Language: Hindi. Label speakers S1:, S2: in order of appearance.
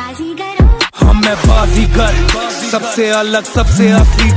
S1: हम हाँ, मैं बाजीगर। सबसे अलग सबसे असली